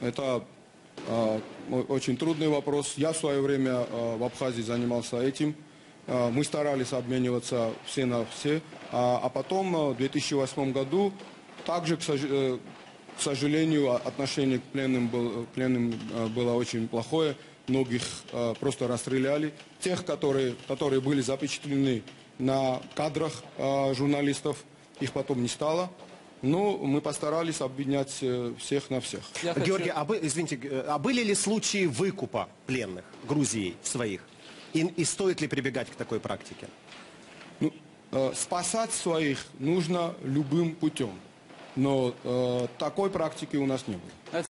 Это а, очень трудный вопрос. Я в свое время а, в Абхазии занимался этим. А, Мы старались обмениваться все на все. А потом в 2008 году также, к э, сожалению, отношение к пленным, был- пленным а, было очень плохое. Многих просто расстреляли. Тех, которые, которые были запечатлены на кадрах журналистов, их потом не стало. Но мы постарались объединять э, всех на всех. Я хочу- Георгий, а, бы- извините, э, а были ли случаи выкупа пленных Грузии своих? И, и стоит ли прибегать к такой практике? Ну, э, спасать своих нужно любым путем. Но э, такой практики у нас не было.